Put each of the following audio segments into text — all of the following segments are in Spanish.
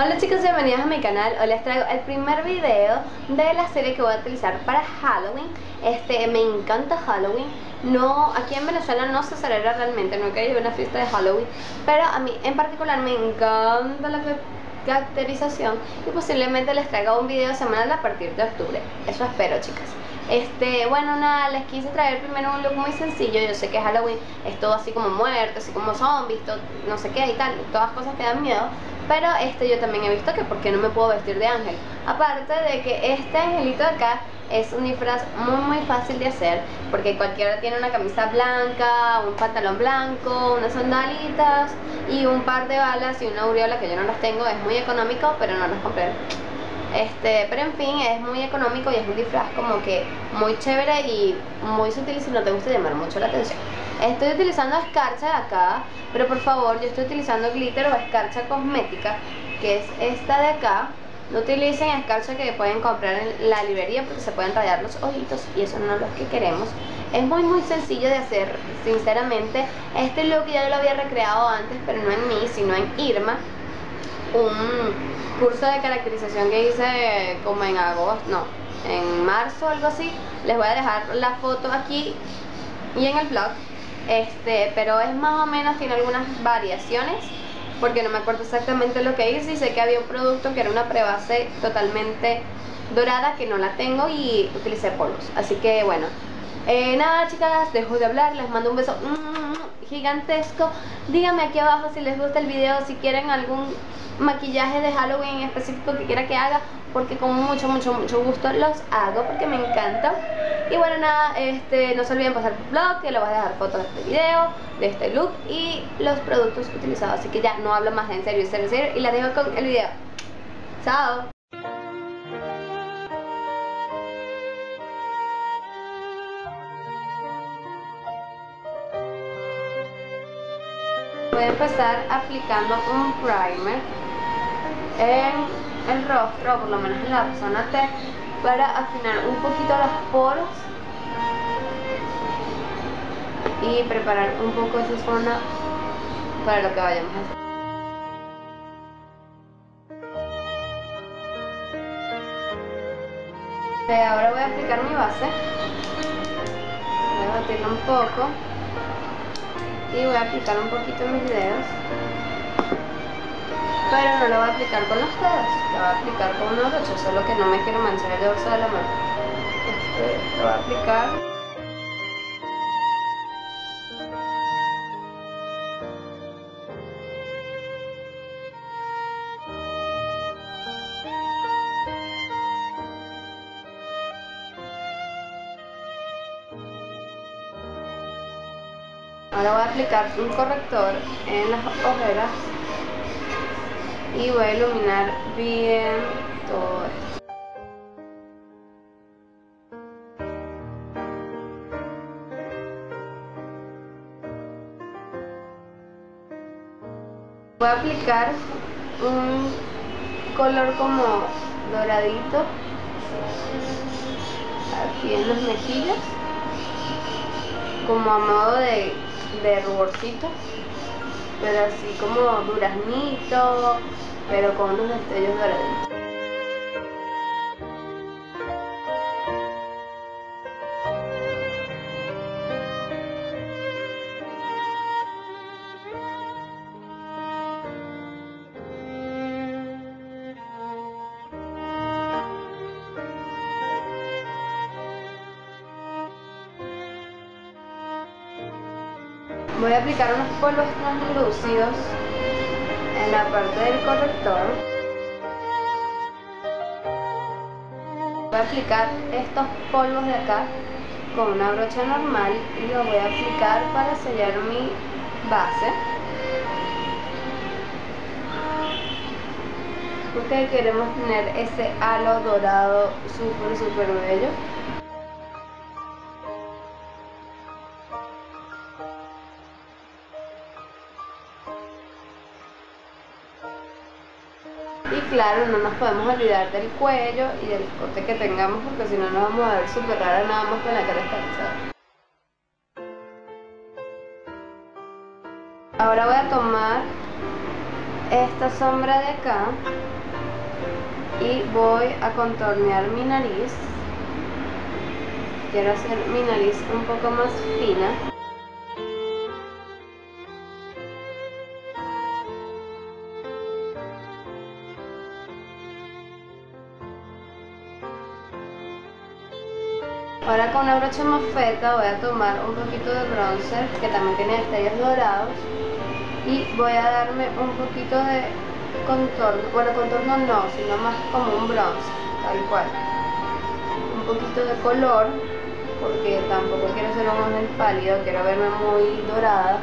Hola chicos, bienvenidos a mi canal. Hoy les traigo el primer video de la serie que voy a utilizar para Halloween. Este, me encanta Halloween. No, aquí en Venezuela no se celebra realmente, no que una fiesta de Halloween, pero a mí en particular me encanta la caracterización y posiblemente les traiga un video semanal a partir de octubre. Eso espero, chicas. Este, bueno, nada, les quise traer primero un look muy sencillo. Yo sé que Halloween es todo así como muerto, así como zombies, no sé qué y tal, todas cosas que dan miedo. Pero este yo también he visto que por qué no me puedo vestir de ángel. Aparte de que este angelito de acá es un disfraz muy muy fácil de hacer porque cualquiera tiene una camisa blanca, un pantalón blanco, unas sandalitas y un par de balas y una aureola que yo no las tengo, es muy económico pero no las compré. Este, pero en fin, es muy económico y es un disfraz como que muy chévere y muy sutil si no te gusta llamar mucho la atención. Estoy utilizando escarcha de acá, pero por favor, yo estoy utilizando glitter o escarcha cosmética, que es esta de acá. No utilicen escarcha que pueden comprar en la librería porque se pueden rayar los ojitos y eso no es lo que queremos. Es muy muy sencillo de hacer, sinceramente. Este look ya lo había recreado antes, pero no en mí, sino en Irma. Un curso de caracterización que hice como en agosto, no, en marzo algo así. Les voy a dejar la foto aquí y en el blog. Este, pero es más o menos, tiene algunas variaciones porque no me acuerdo exactamente lo que hice y sé que había un producto que era una prebase totalmente dorada que no la tengo y utilicé polvos, así que bueno. Eh, nada chicas, dejo de hablar, les mando un beso gigantesco. Díganme aquí abajo si les gusta el video, si quieren algún maquillaje de Halloween específico que quiera que haga porque con mucho mucho mucho gusto los hago porque me encanta. Y bueno nada este no se olviden pasar por blog que le voy a dejar fotos de este video de este look y los productos utilizados. Así que ya no hablo más en serio en serio, en serio y la dejo con el video. Chao voy a empezar aplicando un primer en el rostro, por lo menos en la zona T, para afinar un poquito los poros y preparar un poco esa zona para lo que vayamos a hacer. Ahora voy a aplicar mi base, voy a batirlo un poco y voy a aplicar un poquito mis dedos pero no lo voy a aplicar con los dedos, lo voy a aplicar con una brocha, solo que no me quiero manchar el dorso de la mano. Este, lo voy a aplicar. Ahora voy a aplicar un corrector en las ojeras y voy a iluminar bien todo esto. Voy a aplicar un color como doradito aquí en las mejillas como a modo de, de ruborcito pero así como duraznito pero con unos destellos doraditos. Voy a aplicar unos polvos translúcidos en la parte del corrector. Voy a aplicar estos polvos de acá con una brocha normal y lo voy a aplicar para sellar mi base. Porque queremos tener ese halo dorado súper súper bello Y claro, no nos podemos olvidar del cuello y del escote que tengamos porque si no nos vamos a ver súper rara nada más con la cara escalizada. Ahora voy a tomar esta sombra de acá y voy a contornear mi nariz quiero hacer mi nariz un poco más fina Brocha mofeta voy a tomar un poquito de bronzer que también tiene detalles dorados y voy a darme un poquito de contorno, bueno contorno no, sino más como un bronzer, tal cual. Un poquito de color porque tampoco quiero ser un ángel pálido, quiero verme muy dorada.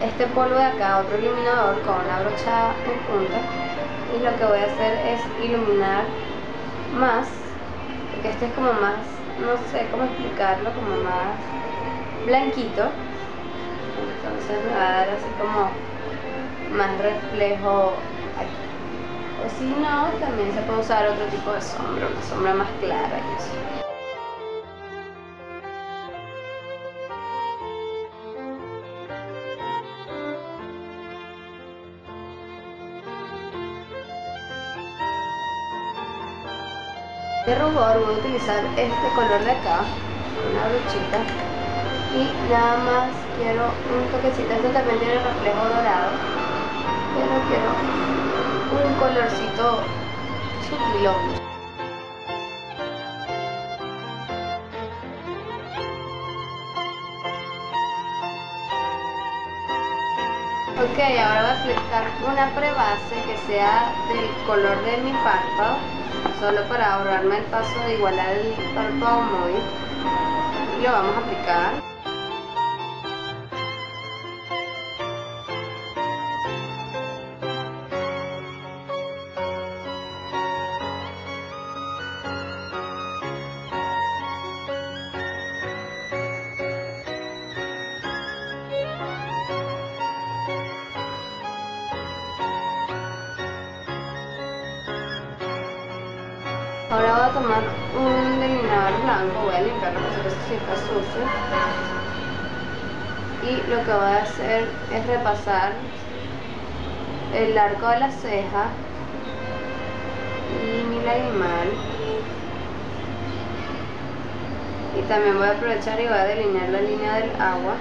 Este polvo de acá, otro iluminador con una brocha en punta y lo que voy a hacer es iluminar más porque este es como más, no sé cómo explicarlo, como más blanquito. Entonces me va a dar así como más reflejo aquí. O si no, también se puede usar otro tipo de sombra, una sombra más clara y eso de rubor voy a utilizar este color de acá una brochita. Y nada más quiero un toquecito esto también tiene reflejo dorado pero quiero un colorcito sutil Ok, ahora voy a aplicar una prebase que sea del color de mi párpado solo para ahorrarme el paso de igualar el párpado móvil. Y lo vamos a aplicar Ahora voy a tomar un delineador blanco, voy a limpiarlo porque si está sucio. Y lo que voy a hacer es repasar el arco de la ceja y mi lagrimal. Y también voy a aprovechar y voy a delinear la línea del agua.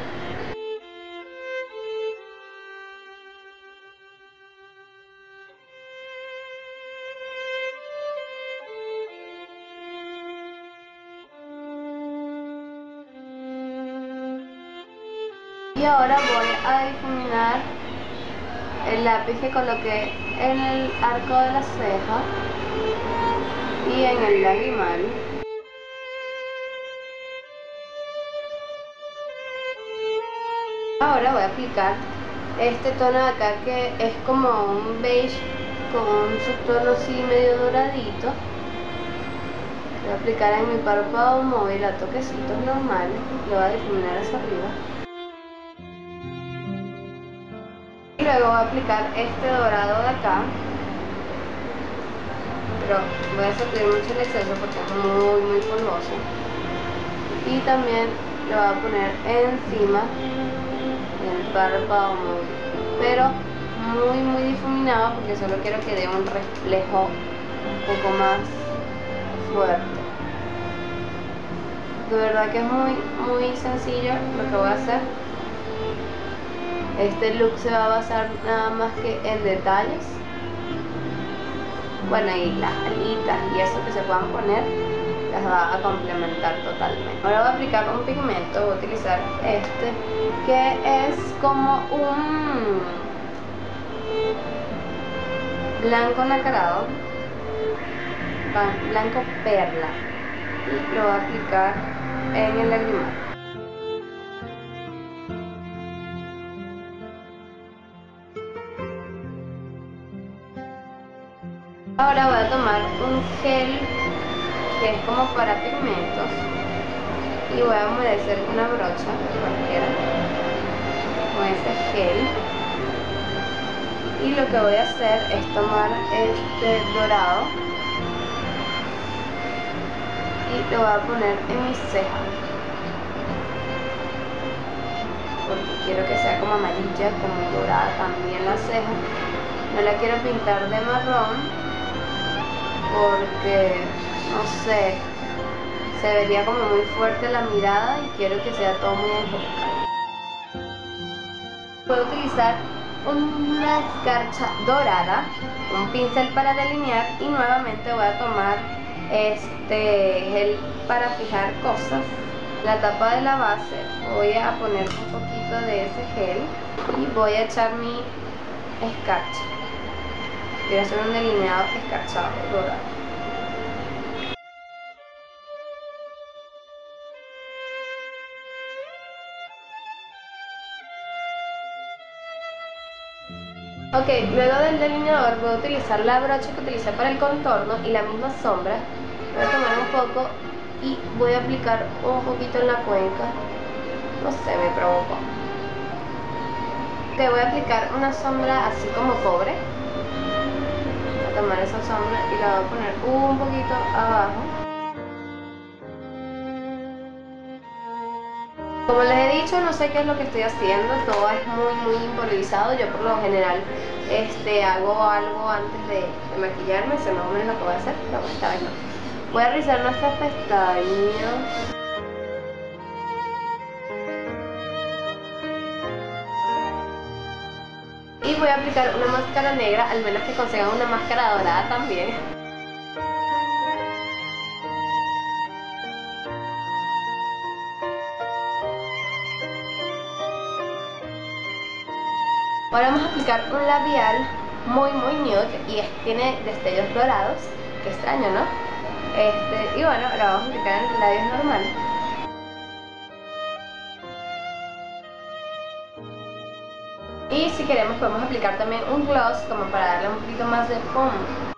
Y ahora voy a difuminar el lápiz que coloqué en el arco de la ceja y en el lagrimal. Ahora voy a aplicar este tono de acá que es como un beige con un subtono así medio doradito. Voy a aplicar en mi párpado móvil a toquecitos normales. Lo voy a difuminar hacia arriba luego voy a aplicar este dorado de acá. Pero voy a sacudir mucho el exceso porque es muy muy polvoso. Y también lo voy a poner encima del párpado pero muy muy difuminado porque solo quiero que dé un reflejo un poco más fuerte. De verdad que es muy muy sencillo lo que voy a hacer este look se va a basar nada más que en detalles. Bueno, y las alitas y eso que se puedan poner las va a complementar totalmente. Ahora voy a aplicar un pigmento, voy a utilizar este, que es como un blanco nacarado, blanco perla, y lo voy a aplicar en el lagrimal. Ahora voy a tomar un gel que es como para pigmentos y voy a humedecer una brocha cualquiera con ese gel y lo que voy a hacer es tomar este dorado y lo voy a poner en mi ceja por porque quiero que sea como amarilla, como dorada también la ceja. No la quiero pintar de marrón porque, no sé, se vería como muy fuerte la mirada y quiero que sea todo muy angelical. Puedo utilizar una escarcha dorada, un pincel para delinear y nuevamente voy a tomar este gel para fijar cosas. La tapa de la base voy a poner un poquito de ese gel y voy a echar mi escarcha. A hacer un delineado escarchado dorado. Ok, luego del delineador voy a utilizar la brocha que utilicé para el contorno y la misma sombra. Voy a tomar un poco y voy a aplicar un poquito en la cuenca. No sé, me provocó. Ok, voy a aplicar una sombra así como pobre. Tomar esa sombra y la voy a poner un poquito abajo. Como les he dicho, no sé qué es lo que estoy haciendo, todo es muy muy improvisado, yo por lo general este, hago algo antes de, maquillarme, se más o menos lo que voy a hacer, esta vez no. Voy a rizar nuestras pestañas. Voy a aplicar una máscara negra, al menos que consigan una máscara dorada también. Ahora vamos a aplicar un labial muy muy nude y tiene destellos dorados, qué extraño, ¿no? Este, y bueno, ahora vamos a aplicar en labios normal. Y si queremos podemos aplicar también un gloss como para darle un poquito más de fondo.